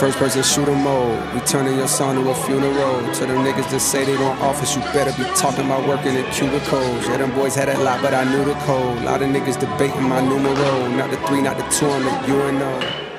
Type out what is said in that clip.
First person shooter mode. We turning your song to a funeral. To them niggas that say they don't office, you better be talking about working in cubicles. Yeah, them boys had a lot, but I knew the code. A lot of niggas debating my numero. Not the three, not the two, I'm the UNO.